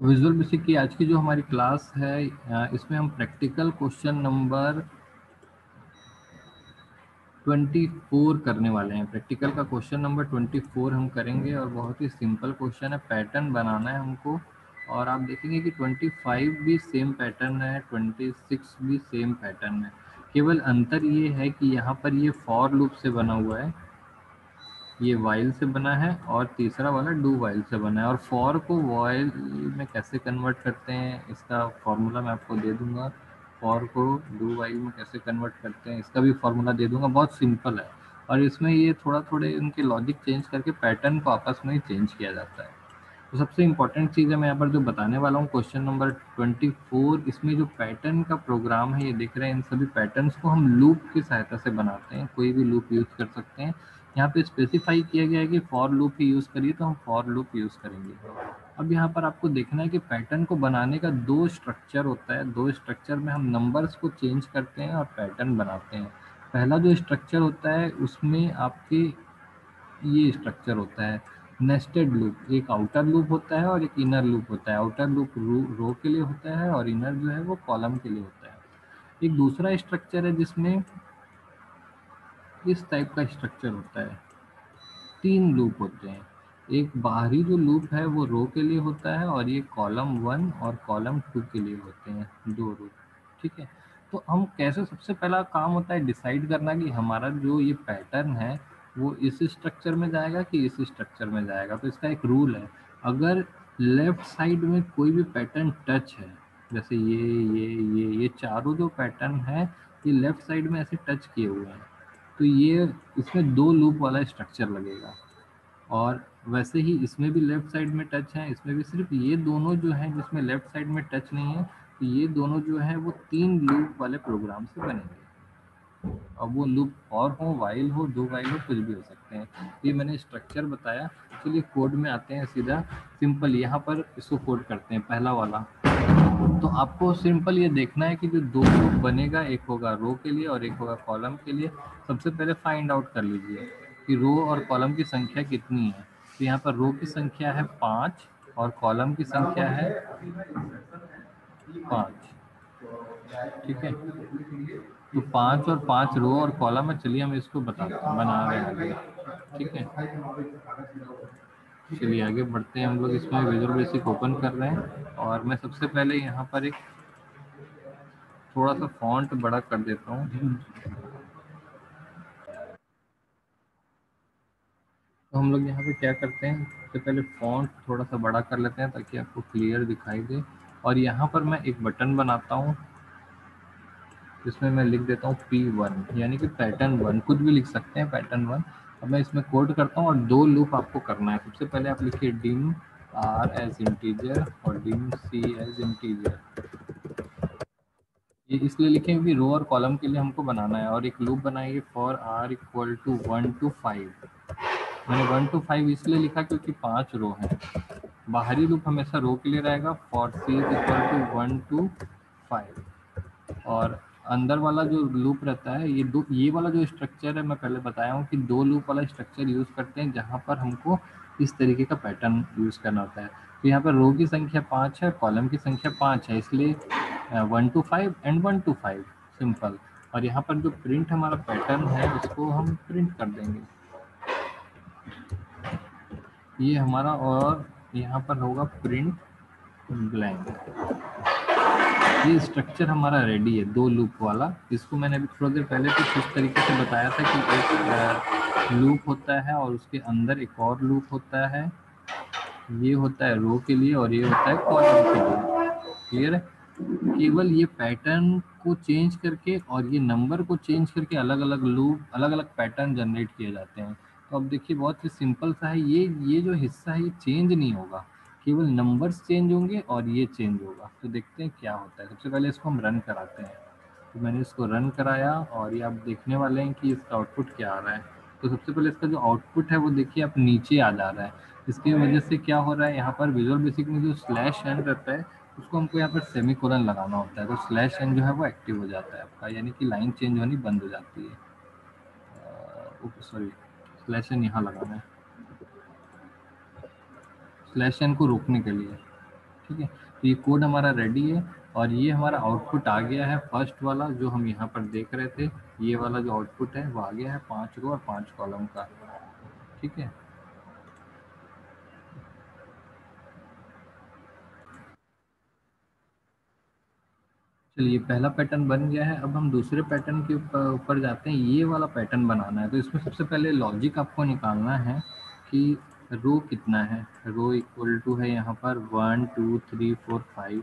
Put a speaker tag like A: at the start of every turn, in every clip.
A: Visual basic की आज की जो हमारी क्लास है इसमें हम प्रैक्टिकल क्वेश्चन नंबर 24 करने वाले हैं। प्रैक्टिकल का क्वेश्चन नंबर 24 हम करेंगे और बहुत ही सिंपल क्वेश्चन है, पैटर्न बनाना है हमको। और आप देखेंगे कि 25 भी सेम पैटर्न है 26 भी सेम पैटर्न है। केवल अंतर ये है कि यहाँ पर ये फॉर लूप से बना हुआ है। ये वाइल से बना है और तीसरा वाला डू वाइल से बना है। और फॉर को वाइल में कैसे कन्वर्ट करते हैं, इसका फॉर्मूला मैं आपको दे दूँगा। फॉर को डू वाइल में कैसे कन्वर्ट करते हैं, इसका भी फॉर्मूला दे दूँगा। बहुत सिंपल है। और इसमें ये थोड़ा थोड़े उनके लॉजिक चेंज करके पैटर्न को आपस में ही चेंज किया जाता है। तो सबसे इम्पोर्टेंट चीज़ है, मैं यहाँ पर जो बताने वाला हूँ क्वेश्चन नंबर ट्वेंटी फोर इसमें जो पैटर्न का प्रोग्राम है, ये दिख रहे हैं, इन सभी पैटर्न्स को हम लूप की सहायता से बनाते हैं। कोई भी लूप यूज़ कर सकते हैं। यहाँ पे स्पेसिफाई किया गया है कि फॉर लूप ही यूज़ करिए तो हम फॉर लूप यूज़ करेंगे। अब यहाँ पर आपको देखना है कि पैटर्न को बनाने का दो स्ट्रक्चर होता है। दो स्ट्रक्चर में हम नंबर्स को चेंज करते हैं और पैटर्न बनाते हैं। पहला जो स्ट्रक्चर होता है उसमें आपके ये स्ट्रक्चर होता है। नेस्टेड लूप एक आउटर लूप होता है और एक इनर लूप होता है। आउटर लूप रो, रो के लिए होता है और इनर जो है वो कॉलम के लिए होता है। एक दूसरा स्ट्रक्चर है जिसमें इस टाइप का स्ट्रक्चर होता है। तीन लूप होते हैं। एक बाहरी जो लूप है, वो रो के लिए होता है और ये कॉलम वन और कॉलम टू के लिए होते हैं, दो लूप ठीक है? तो हम कैसे सबसे पहला काम होता है डिसाइड करना कि हमारा जो ये पैटर्न है, वो इस स्ट्रक्चर में जाएगा कि इस स्ट्रक्चर में जाएगा। तो इसका एक रूल है। अगर लेफ़्ट साइड में कोई भी पैटर्न टच है, जैसे ये ये ये ये चारों जो पैटर्न है, ये लेफ़्ट साइड में ऐसे टच किए हुए हैं तो ये इसमें दो लूप वाला स्ट्रक्चर लगेगा। और वैसे ही इसमें भी लेफ़्ट साइड में टच है, इसमें भी सिर्फ़ ये दोनों जो हैं जिसमें लेफ़्ट साइड में टच नहीं है तो ये दोनों जो है वो तीन लूप वाले प्रोग्राम से बनेंगे। अब वो लूप और हो वाइल हो, दो वाइल हो, कुछ भी हो सकते हैं। ये मैंने स्ट्रक्चर बताया। चलिए कोड में आते हैं सीधा। सिंपल यहाँ पर इसको कोड करते हैं, पहला वाला। तो आपको सिंपल ये देखना है कि जो दो ग्रुप बनेगा, एक होगा रो के लिए और एक होगा कॉलम के लिए, सबसे पहले फाइंड आउट कर लीजिए कि रो और कॉलम की संख्या कितनी है। तो यहाँ पर रो की संख्या है पाँच और कॉलम की संख्या है पाँच। ठीक है? तो पाँच और पाँच रो और कॉलम है, चलिए हम इसको बता, बना रहे हैं ठीक है? चलिए आगे बढ़ते हैं हम लोग। इसमें विजुअल बेसिक ओपन कर रहे हैं और मैं सबसे पहले यहाँ पर एक थोड़ा सा फॉन्ट बड़ा कर देता हूँ। तो हम लोग यहाँ पे क्या करते हैं, सबसे पहले फॉन्ट थोड़ा सा बड़ा कर लेते हैं ताकि आपको क्लियर दिखाई दे। और यहाँ पर मैं एक बटन बनाता हूँ, जिसमें मैं लिख देता हूँ पी वन यानी कि पैटर्न वन खुद भी लिख सकते हैं पैटर्न वन अब मैं इसमें कोड करता हूँ और दो लूप आपको करना है। सबसे पहले आप लिखिए डिम आर एज इंटीजर और डिम सी एज इंटीजर ये इसलिए लिखें क्योंकि रो और कॉलम के लिए हमको बनाना है और एक लूप बनाइए for R equal to one to five मैंने वन टू फाइव इसलिए लिखा क्योंकि पाँच रो हैं। बाहरी लूप हमेशा रो के लिए रहेगा। For C is equal to one to five और अंदर वाला जो लूप रहता है, ये दो, ये वाला जो स्ट्रक्चर है, मैं पहले बताया हूँ कि दो लूप वाला स्ट्रक्चर यूज़ करते हैं, जहाँ पर हमको इस तरीके का पैटर्न यूज़ करना होता है। तो यहाँ पर रो की संख्या पाँच है कॉलम की संख्या पाँच है, इसलिए one to five and one to five simple और यहाँ पर जो प्रिंट हमारा पैटर्न है, उसको हम प्रिंट कर देंगे। ये हमारा और यहाँ पर होगा प्रिंट ब्लैंक ये स्ट्रक्चर हमारा रेडी है, दो लूप वाला। इसको मैंने अभी थोड़ा देर पहले कुछ इस तरीके से बताया था कि एक लूप होता है और उसके अंदर एक और लूप होता है। ये होता है रो के लिए और ये होता है कॉलम के लिए। क्लियर है? केवल ये पैटर्न को चेंज करके और ये नंबर को चेंज करके अलग अलग लूप अलग अलग पैटर्न जनरेट किए जाते हैं। तो अब देखिए, बहुत ही सिंपल सा है। ये ये जो हिस्सा है, ये चेंज नहीं होगा। केवल नंबर्स चेंज होंगे और ये चेंज होगा। तो देखते हैं क्या होता है। सबसे पहले इसको हम रन कराते हैं। तो मैंने इसको रन कराया और ये आप देखने वाले हैं कि इसका आउटपुट क्या आ रहा है। तो सबसे पहले इसका जो आउटपुट है वो देखिए आप नीचे आ जा रहा है। इसकी वजह से क्या हो रहा है यहाँ पर विजुअल बेसिक में जो स्लैश एन रहता है उसको हमको यहाँ पर सेमी कोलन लगाना होता है। तो स्लैश एन जो है वो एक्टिव हो जाता है आपका यानी कि लाइन चेंज होनी बंद हो जाती है। ओके सॉरी स्लैश एन यहाँ लगाना है। स्लैश एन को रोकने के लिए। ठीक है? तो ये कोड हमारा रेडी है और ये हमारा आउटपुट आ गया है फ़र्स्ट वाला जो हम यहाँ पर देख रहे थे। ये वाला जो आउटपुट है वो आ गया है पाँच रो और पाँच कॉलम का। ठीक है? चलिए पहला पैटर्न बन गया है। अब हम दूसरे पैटर्न के ऊपर जाते हैं। ये वाला पैटर्न बनाना है। तो इसमें सबसे पहले लॉजिक आपको निकालना है कि रो कितना है? रो इक्वल टू है यहाँ पर one two three four five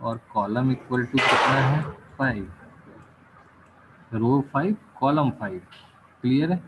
A: और कॉलम इक्वल टू कितना है? Five row five column five clear है?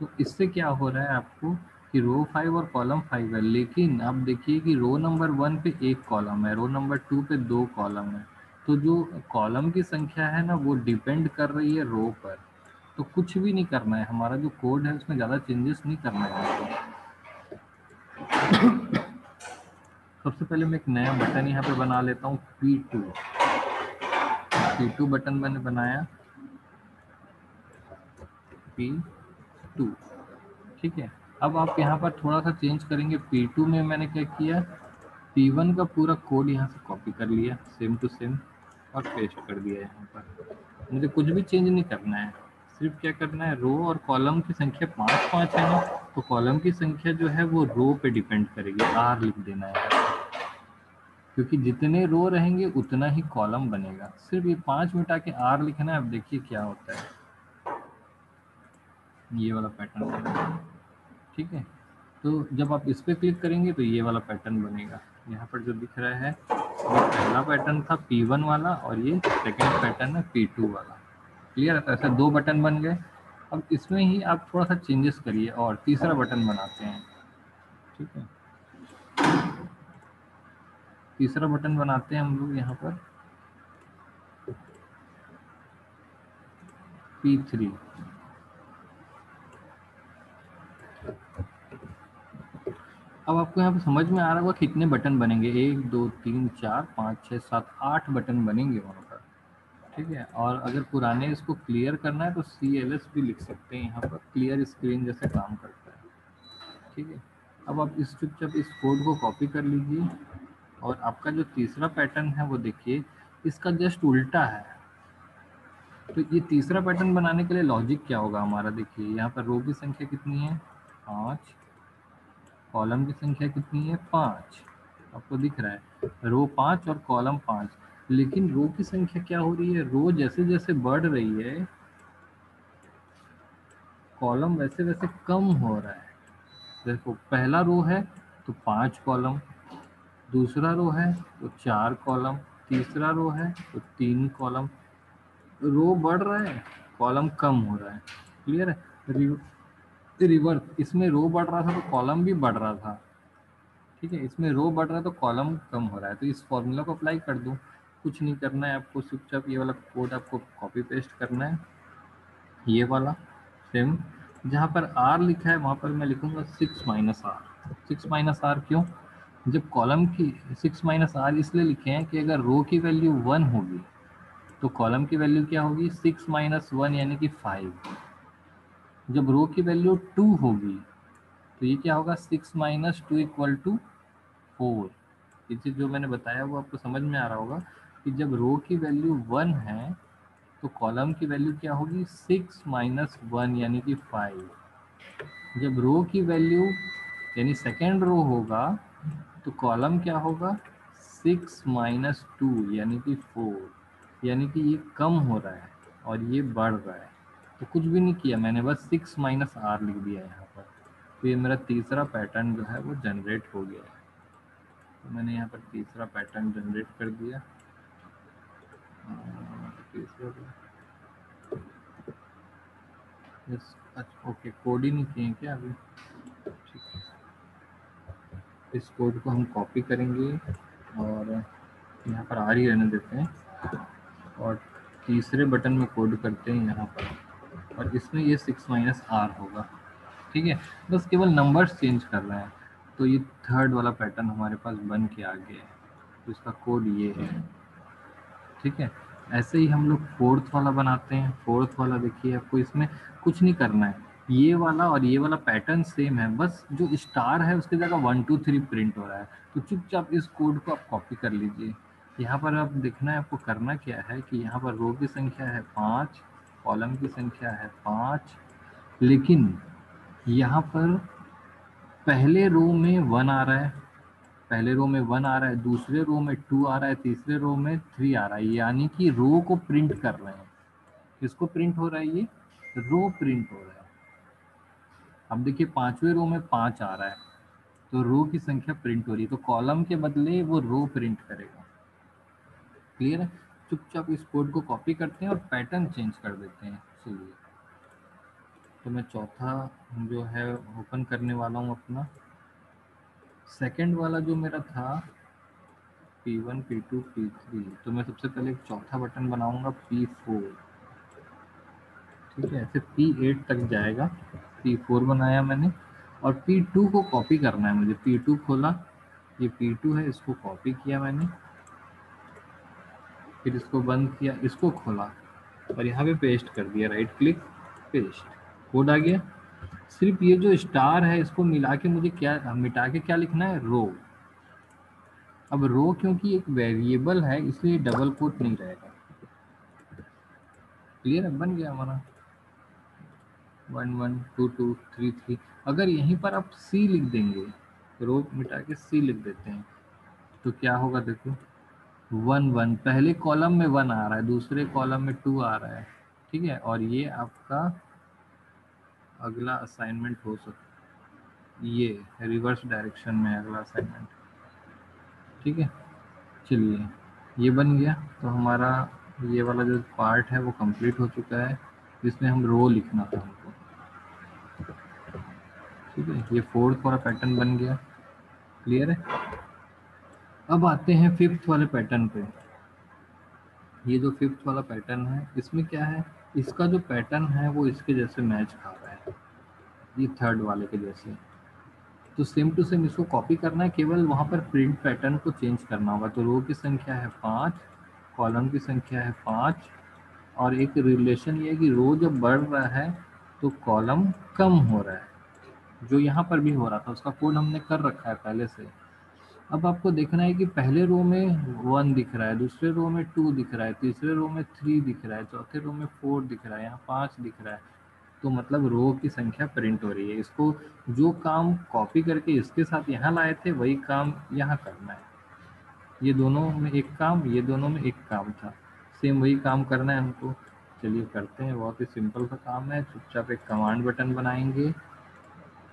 A: तो इससे क्या हो रहा है आपको कि रो फाइव और कॉलम फाइव है, लेकिन आप देखिए कि रो नंबर वन पे एक कॉलम है, रो नंबर टू पे दो कॉलम है। तो जो कॉलम की संख्या है ना, वो डिपेंड कर रही है रो पर। तो कुछ भी नहीं करना है, हमारा जो कोड है उसमें ज़्यादा चेंजेस नहीं करना है। आपको सबसे पहले मैं एक नया बटन यहाँ पे बना लेता हूँ P2 P2 बटन मैंने बनाया। P2 ठीक है? अब आप यहाँ पर थोड़ा सा चेंज करेंगे P2 में मैंने क्या किया? P1 का पूरा कोड यहाँ से कॉपी कर लिया सेम टू सेम और पेस्ट कर दिया यहाँ पर। मुझे कुछ भी चेंज नहीं करना है। सिर्फ़ क्या करना है? रो और कॉलम की संख्या पाँच पाँच है ना? तो कॉलम की संख्या जो है वो रो पे डिपेंड करेगी, आर लिख देना है। क्योंकि जितने रो रहेंगे, उतना ही कॉलम बनेगा। सिर्फ़ ये पाँच मिटा के आर लिखना है अब देखिए क्या होता है। ये वाला पैटर्न ठीक है? तो जब आप इस पर क्लिक करेंगे तो ये वाला पैटर्न बनेगा। यहाँ पर जो दिख रहा है वो पहला पैटर्न था P1 वाला और ये सेकेंड पैटर्न है P2 वाला। क्लियर है ऐसे दो बटन बन गए। अब इसमें ही आप थोड़ा सा चेंजेस करिए और तीसरा बटन बनाते हैं। ठीक है? तीसरा बटन बनाते हैं हम लोग यहाँ पर। P3 अब आपको यहाँ पे समझ में आ रहा होगा कितने बटन बनेंगे। एक दो तीन चार पाँच छः सात आठ बटन बनेंगे वहाँ पर ठीक है, और अगर पुराने इसको क्लियर करना है तो सी एल एस भी लिख सकते हैं यहाँ पर क्लियर स्क्रीन जैसे काम करता है। ठीक है, अब आप इस चुपचाप इस कोड को कॉपी कर लीजिए, और आपका जो तीसरा पैटर्न है वो देखिए, इसका जस्ट उल्टा है। तो ये तीसरा पैटर्न बनाने के लिए लॉजिक क्या होगा हमारा? देखिए, यहाँ पर रो की संख्या कितनी है? पाँच। कॉलम की संख्या कितनी है? पाँच। आपको दिख रहा है रो पाँच और कॉलम पाँच। लेकिन रो की संख्या क्या हो रही है? रो जैसे जैसे बढ़ रही है, कॉलम वैसे वैसे कम हो रहा है। देखो, पहला रो है तो पाँच कॉलम, दूसरा रो है तो चार कॉलम, तीसरा रो है तो तीन कॉलम। रो बढ़ रहा है, कॉलम कम हो रहा है। क्लियर है? रिवर्स, इसमें रो बढ़ रहा था तो कॉलम भी बढ़ रहा था। ठीक है, इसमें रो बढ़ रहा है तो कॉलम कम हो रहा है। तो इस फॉर्मूला को अप्लाई कर दूँ। कुछ नहीं करना है, आपको चुपचाप ये वाला कोड आपको कॉपी पेस्ट करना है। ये वाला सेम जहाँ पर आर लिखा है, वहाँ पर मैं लिखूँगा six minus R six minus R क्यों? जब कॉलम की सिक्स माइनस आर इसलिए लिखे हैं कि अगर रो की वैल्यू वन होगी तो कॉलम की वैल्यू क्या होगी? सिक्स माइनस वन यानी कि फाइव जब रो की वैल्यू टू होगी तो ये क्या होगा? Six minus two equal to four ये चीज़ जो मैंने बताया, वो आपको समझ में आ रहा होगा। कि जब रो की वैल्यू वन है तो कॉलम की वैल्यू क्या होगी? सिक्स माइनस वन, यानी कि फाइव। जब रो की वैल्यू, यानी सेकेंड रो होगा तो कॉलम क्या होगा? सिक्स माइनस टू, यानी कि फोर। यानी कि ये कम हो रहा है और ये बढ़ रहा है। तो कुछ भी नहीं किया मैंने, बस सिक्स माइनस आर लिख दिया यहाँ पर। तो ये मेरा तीसरा पैटर्न जो है, वो जनरेट हो गया है। तो मैंने यहाँ पर तीसरा पैटर्न जनरेट कर दिया। अच्छा ओके कोड ही नहीं किए क्या अभी? ठीक। है इस कोड को हम कॉपी करेंगे और यहाँ पर आ ही रहने देते हैं। और तीसरे बटन में कोड करते हैं यहाँ पर। और इसमें ये सिक्स माइनस आर होगा। ठीक है? बस केवल नंबर्स चेंज कर रहे हैं। तो ये थर्ड वाला पैटर्न हमारे पास बन के आ गया है। तो इसका कोड ये है। ठीक है? ऐसे ही हम लोग फोर्थ वाला बनाते हैं। फोर्थ वाला देखिए आपको इसमें कुछ नहीं करना है। ये वाला और ये वाला पैटर्न सेम है। बस जो स्टार है उसकी जगह वन टू थ्री प्रिंट हो रहा है। तो चुपचाप इस कोड को आप कॉपी कर लीजिए। यहाँ पर आप देखना है आपको करना क्या है कि यहाँ पर रो की संख्या है पाँच कॉलम की संख्या है पाँच। लेकिन यहाँ पर पहले रो में वन आ रहा है। पहले रो में वन आ रहा है, दूसरे रो में टू आ रहा है, तीसरे रो में थ्री आ रहा है। यानी कि रो को प्रिंट कर रहे हैं। किसको प्रिंट हो रहा है ये? रो प्रिंट हो रहा है। अब देखिए, पाँचवें रो में पाँच आ रहा है। तो रो की संख्या प्रिंट हो रही है। तो कॉलम के बदले वो रो प्रिंट करेगा। क्लियर है? चुपचाप इस कोड को कॉपी करते हैं और पैटर्न चेंज कर देते हैं। चलिए। तो मैं चौथा जो है ओपन करने वाला हूँ अपना। सेकंड वाला जो मेरा था P1, P2, P3 तो मैं सबसे पहले एक चौथा बटन बनाऊँगा P4 ठीक है ऐसे P8 तक जाएगा। P4 बनाया मैंने और P2 को कॉपी करना है मुझे। P2 खोला ये P2 है इसको कॉपी किया मैंने। फिर इसको बंद किया इसको खोला और यहाँ पे पेस्ट कर दिया राइट क्लिक पेस्ट कोड आ गया। सिर्फ़ ये जो स्टार है, इसको मिला के मुझे क्या, मिटा के क्या लिखना है? रो। अब रो क्योंकि एक वेरिएबल है, इसलिए डबल कोट नहीं रहेगा। क्लियर है? बन गया हमारा। One one two two three three अगर यहीं पर आप सी लिख देंगे, रो मिटा के सी लिख देते हैं तो क्या होगा देखो? वन वन पहले कॉलम में वन आ रहा है, दूसरे कॉलम में टू आ रहा है, ठीक है? और ये आपका अगला असाइनमेंट हो सकता ये रिवर्स डायरेक्शन में अगला असाइनमेंट ठीक है? चलिए, ये बन गया। तो हमारा ये वाला जो पार्ट है वो कंप्लीट हो चुका है, जिसमें हम रो लिखना था हमको। ठीक है? ये फोर्थ वाला पैटर्न बन गया। क्लियर है? अब आते हैं फिफ्थ वाले पैटर्न पे। ये जो फिफ्थ वाला पैटर्न है, इसमें क्या है? इसका जो पैटर्न है वो इसके जैसे मैच खा रहा है ये थर्ड वाले के जैसे। तो सेम टू सेम इसको कॉपी करना है, केवल वहाँ पर प्रिंट पैटर्न को चेंज करना होगा। तो रो की संख्या है पाँच कॉलम की संख्या है पाँच, और एक रिलेशन ये है कि रो जब बढ़ रहा है तो कॉलम कम हो रहा है। जो यहाँ पर भी हो रहा था, उसका कोड हमने कर रखा है पहले से। अब आपको देखना है कि पहले रो में वन दिख रहा है, दूसरे रो में टू दिख रहा है, तीसरे रो में थ्री दिख रहा है, चौथे रो में फोर दिख रहा है, यहाँ पाँच दिख रहा है। तो मतलब रो की संख्या प्रिंट हो रही है। इसको जो काम कॉपी करके इसके साथ यहाँ लाए थे, वही काम यहाँ करना है। ये दोनों में एक काम, ये दोनों में एक काम था। सेम वही काम करना है हमको। चलिए करते हैं। बहुत ही सिंपल सा काम है। चुपचाप एक कमांड बटन बनाएँगे।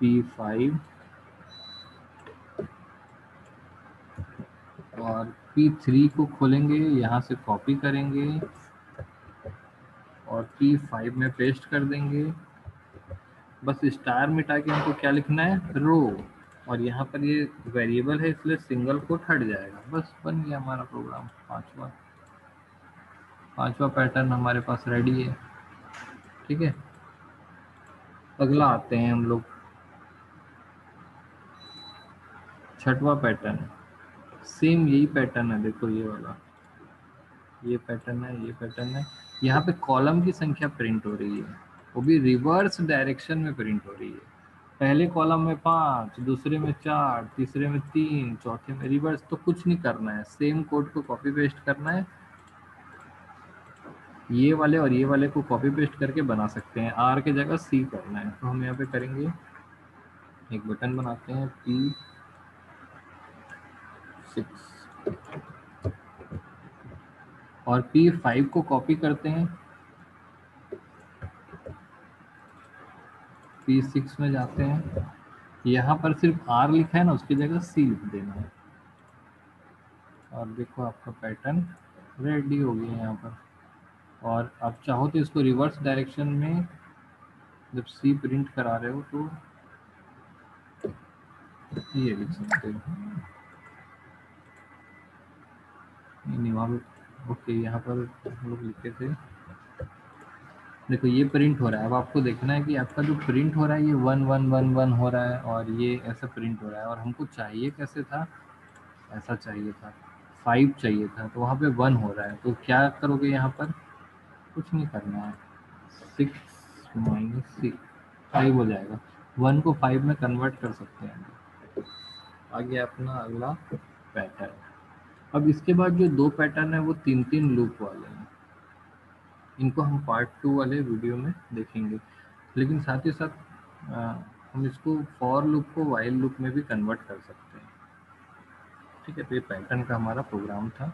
A: P5 और P3 को खोलेंगे। यहाँ से कॉपी करेंगे। और P5 में पेस्ट कर देंगे। बस स्टार मिटा के हमको क्या लिखना है? रो और यहाँ पर ये वेरिएबल है, इसलिए सिंगल को हट जाएगा। बस बन गया हमारा प्रोग्राम पांचवा। पांचवा पैटर्न हमारे पास रेडी है। ठीक है? अगला आते हैं हम लोग। छठवा पैटर्न सेम यही पैटर्न है, देखो ये वाला। ये पैटर्न है, ये पैटर्न है। यहाँ पे कॉलम की संख्या प्रिंट हो रही है। वो भी रिवर्स डायरेक्शन में प्रिंट हो रही है। पहले कॉलम में पाँच, दूसरे में चार, तीसरे में तीन, चौथे में रिवर्स तो कुछ नहीं करना है। सेम कोड को कॉपी पेस्ट करना है। ये वाले और ये वाले को कॉपी पेस्ट करके बना सकते हैं। आर के जगह सी करना है। तो हम यहाँ पे करेंगे। एक बटन बनाते हैं। पी सिक्स और P5 को कॉपी करते हैं। P6 में जाते हैं। यहाँ पर सिर्फ़ R लिखा है ना, उसकी जगह C लिख देना है। और देखो आपका पैटर्न रेडी हो गया यहाँ पर। और आप चाहो तो इसको रिवर्स डायरेक्शन में जब सी प्रिंट करा रहे हो तो ये लिख सकते हो। ओके, यहाँ पर हम लोग लिखे थे। देखो, ये प्रिंट हो रहा है। अब आपको देखना है कि आपका जो प्रिंट हो रहा है, ये वन वन वन वन हो रहा है और ये ऐसा प्रिंट हो रहा है। और हमको चाहिए कैसे था? ऐसा चाहिए था। फाइव चाहिए था। तो वहाँ पे वन हो रहा है। तो क्या करोगे यहाँ पर? कुछ नहीं करना है। सिक्स माइनस सिक्स फाइव हो जाएगा। वन को फाइव में कन्वर्ट कर सकते हैं। आगे अपना अगला पैटर्न अब इसके बाद जो दो पैटर्न है, वो तीन तीन लूप वाले हैं। इनको हम पार्ट टू वाले वीडियो में देखेंगे। लेकिन साथ ही साथ हम इसको फॉर लूप को वाइल लूप में भी कन्वर्ट कर सकते हैं। ठीक है तो ये पैटर्न का हमारा प्रोग्राम था।